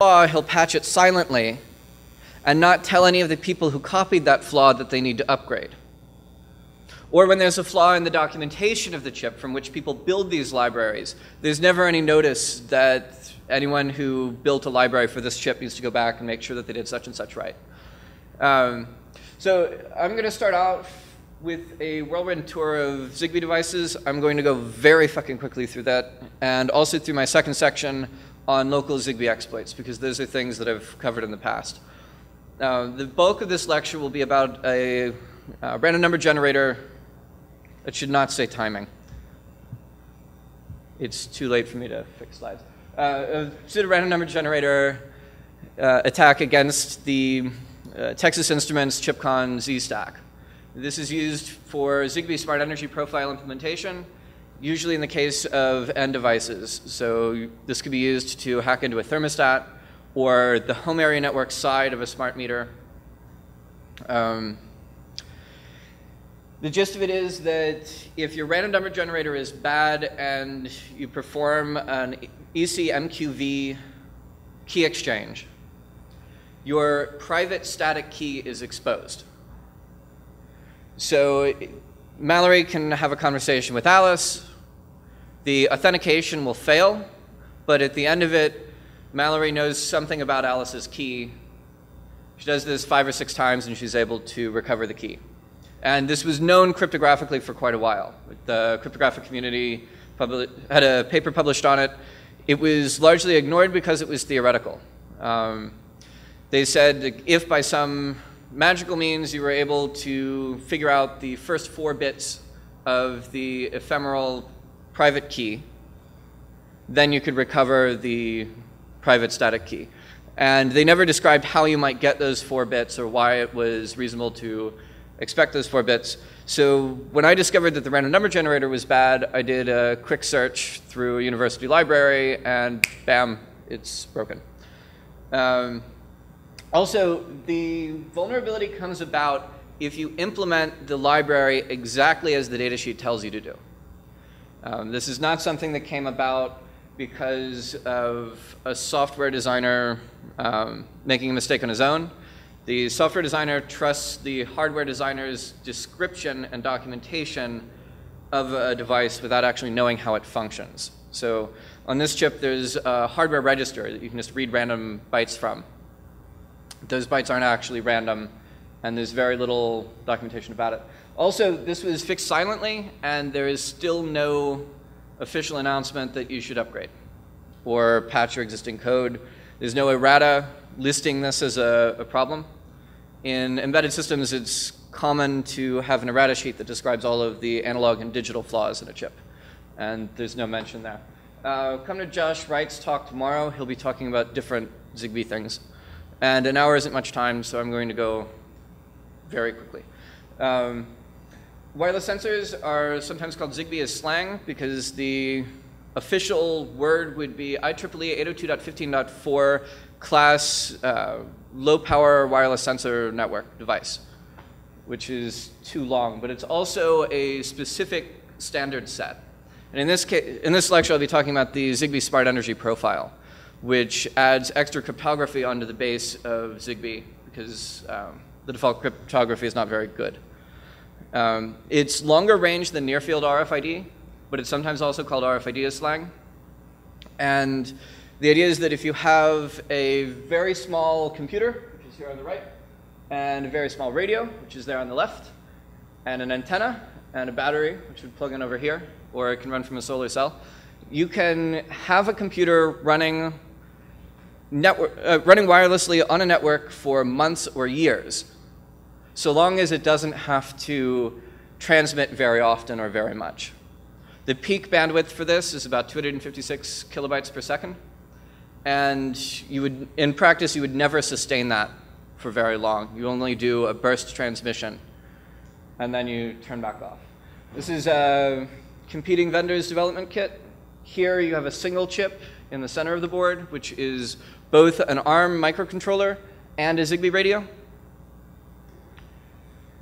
flaw, he'll patch it silently and not tell any of the people who copied that flaw that they need to upgrade. Or when there's a flaw in the documentation of the chip from which people build these libraries, there's never any notice that anyone who built a library for this chip needs to go back and make sure that they did such and such right. Um, so I'm going to start out with a whirlwind tour of ZigBee devices. I'm going to go very fucking quickly through that, and also through my second section on local ZigBee exploits, because those are things that I've covered in the past. Uh, the bulk of this lecture will be about a random number generator it should not say timing. It's too late for me to fix slides. Uh, a pseudo-random number generator uh, attack against the uh, Texas Instruments ChipCon Z-Stack. This is used for ZigBee Smart Energy Profile implementation, usually in the case of end devices. So this could be used to hack into a thermostat or the home area network side of a smart meter. Um, the gist of it is that if your random number generator is bad and you perform an ECMQV key exchange, your private static key is exposed. So Mallory can have a conversation with Alice. The authentication will fail, but at the end of it, Mallory knows something about Alice's key. She does this five or six times and she's able to recover the key. And this was known cryptographically for quite a while. The cryptographic community had a paper published on it. It was largely ignored because it was theoretical. Um, they said if by some magical means you were able to figure out the first four bits of the ephemeral private key, then you could recover the private static key. And they never described how you might get those four bits or why it was reasonable to expect those four bits. So when I discovered that the random number generator was bad, I did a quick search through university library, and bam, it's broken. Um, also, the vulnerability comes about if you implement the library exactly as the datasheet tells you to do. Um, this is not something that came about because of a software designer um, making a mistake on his own. The software designer trusts the hardware designer's description and documentation of a device without actually knowing how it functions. So on this chip, there's a hardware register that you can just read random bytes from. Those bytes aren't actually random, and there's very little documentation about it. Also, this was fixed silently, and there is still no official announcement that you should upgrade or patch your existing code. There's no errata listing this as a, a problem. In embedded systems, it's common to have an errata sheet that describes all of the analog and digital flaws in a chip. And there's no mention there. Uh, come to Josh Wright's talk tomorrow. He'll be talking about different ZigBee things. And an hour isn't much time, so I'm going to go very quickly. Um, wireless sensors are sometimes called ZigBee as slang because the official word would be IEEE 802.15.4 class uh, low power wireless sensor network device, which is too long, but it's also a specific standard set. And in this, case, in this lecture, I'll be talking about the ZigBee Smart Energy Profile, which adds extra cryptography onto the base of ZigBee because um, the default cryptography is not very good. Um, it's longer range than near field RFID, but it's sometimes also called RFID slang. And the idea is that if you have a very small computer, which is here on the right, and a very small radio, which is there on the left, and an antenna, and a battery, which would plug in over here, or it can run from a solar cell, you can have a computer running, network, uh, running wirelessly on a network for months or years, so long as it doesn't have to transmit very often or very much. The peak bandwidth for this is about 256 kilobytes per second and you would, in practice, you would never sustain that for very long. You only do a burst transmission, and then you turn back off. This is a competing vendors development kit. Here you have a single chip in the center of the board, which is both an ARM microcontroller and a ZigBee radio.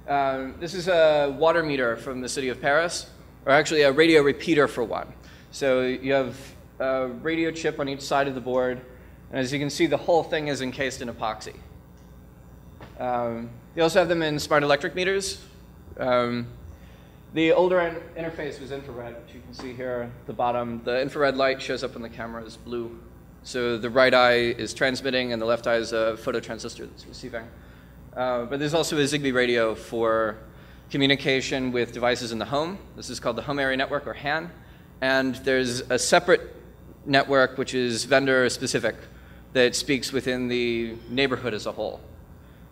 Um, this is a water meter from the city of Paris, or actually a radio repeater for one. So you have a radio chip on each side of the board, And as you can see, the whole thing is encased in epoxy. Um, they also have them in smart electric meters. Um, the older in interface was infrared, which you can see here at the bottom. The infrared light shows up on the camera as blue. So the right eye is transmitting and the left eye is a phototransistor that's receiving. Uh, but there's also a Zigbee radio for communication with devices in the home. This is called the Home Area Network, or HAN. And there's a separate network, which is vendor specific, that speaks within the neighborhood as a whole.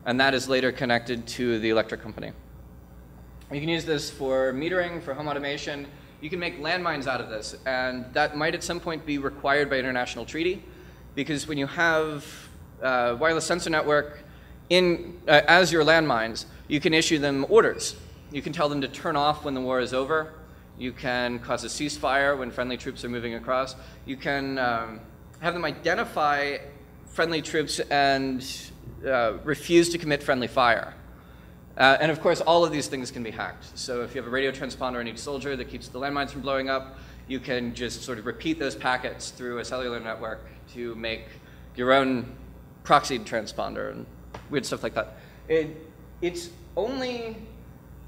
And that is later connected to the electric company. You can use this for metering, for home automation. You can make landmines out of this, and that might at some point be required by international treaty, because when you have a wireless sensor network in, uh, as your landmines, you can issue them orders. You can tell them to turn off when the war is over. You can cause a ceasefire when friendly troops are moving across. You can um, have them identify friendly troops and uh, refuse to commit friendly fire. Uh, and of course, all of these things can be hacked. So if you have a radio transponder in each soldier that keeps the landmines from blowing up, you can just sort of repeat those packets through a cellular network to make your own proxied transponder and weird stuff like that. It, its only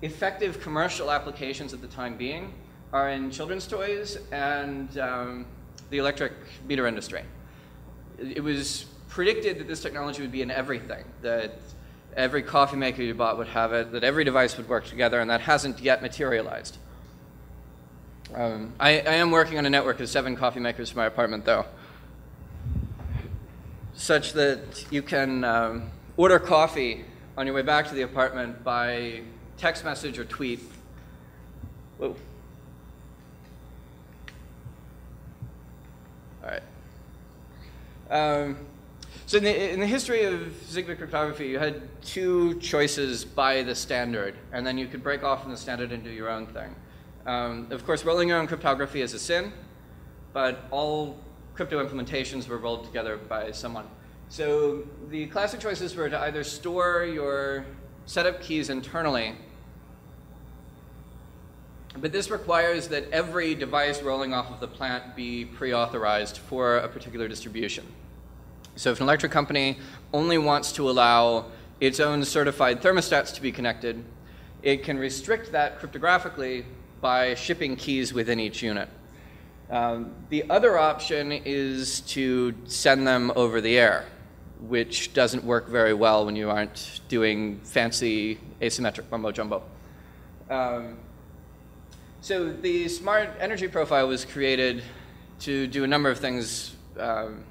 effective commercial applications at the time being are in children's toys and um, the electric meter industry. It was predicted that this technology would be in everything, that every coffee maker you bought would have it, that every device would work together, and that hasn't yet materialized. Um, I, I, am working on a network of seven coffee makers for my apartment, though, such that you can um, order coffee on your way back to the apartment by text message or tweet. Whoa. All right. Um, so in the, in the, history of Zigbee cryptography, you had two choices by the standard, and then you could break off from the standard and do your own thing. Um, of course, rolling your own cryptography is a sin, but all crypto implementations were rolled together by someone. So the classic choices were to either store your setup keys internally, but this requires that every device rolling off of the plant be pre-authorized for a particular distribution. So if an electric company only wants to allow its own certified thermostats to be connected, it can restrict that cryptographically by shipping keys within each unit. Um, the other option is to send them over the air which doesn't work very well when you aren't doing fancy asymmetric mumbo jumbo. Um, so the smart energy profile was created to do a number of things, um,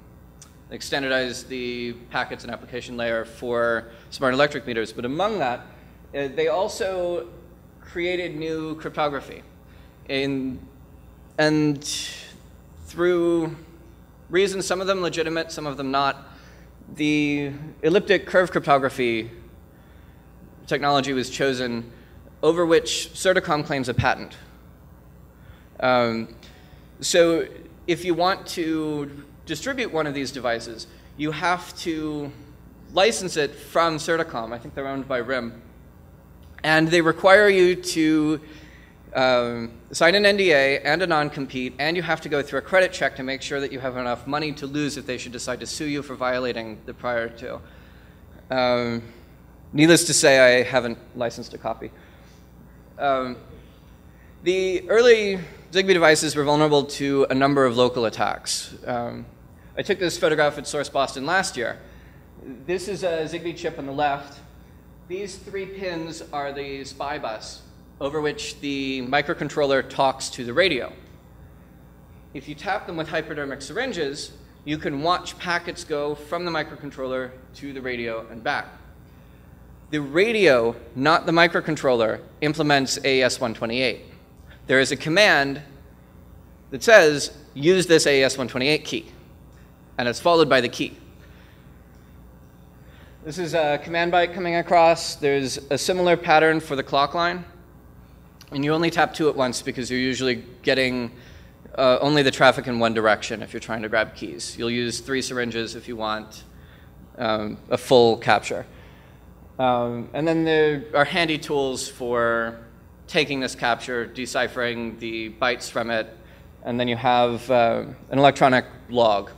like standardize the packets and application layer for smart electric meters, but among that, uh, they also created new cryptography. In, and through reasons, some of them legitimate, some of them not, the elliptic curve cryptography technology was chosen over which Certicom claims a patent. Um, so if you want to distribute one of these devices, you have to license it from Certicom. I think they're owned by RIM. And they require you to um, sign an NDA and a non-compete, and you have to go through a credit check to make sure that you have enough money to lose if they should decide to sue you for violating the prior two. Um, needless to say, I haven't licensed a copy. Um, the early Zigbee devices were vulnerable to a number of local attacks. Um, I took this photograph at Source Boston last year. This is a Zigbee chip on the left. These three pins are the SPI bus over which the microcontroller talks to the radio. If you tap them with hypodermic syringes, you can watch packets go from the microcontroller to the radio and back. The radio, not the microcontroller, implements AES-128. There is a command that says, use this AES-128 key, and it's followed by the key. This is a command byte coming across. There's a similar pattern for the clock line. And you only tap two at once because you're usually getting uh, only the traffic in one direction if you're trying to grab keys. You'll use three syringes if you want um, a full capture. Um, and then there are handy tools for taking this capture, deciphering the bytes from it, and then you have uh, an electronic log